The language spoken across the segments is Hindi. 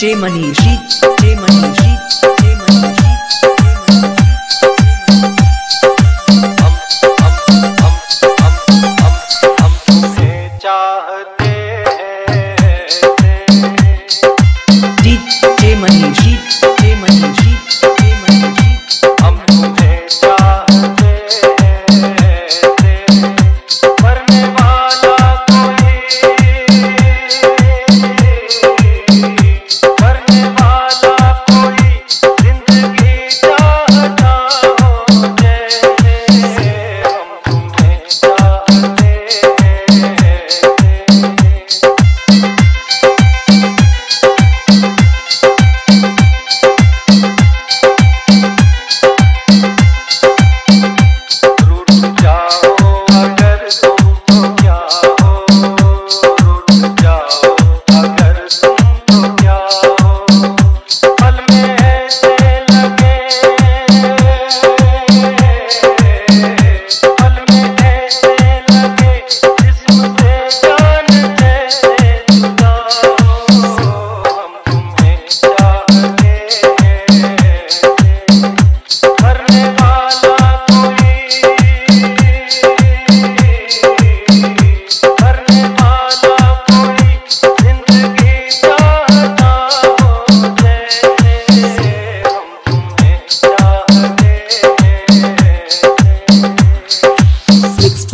जय मनीषी जय मनीषी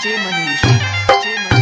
这么你说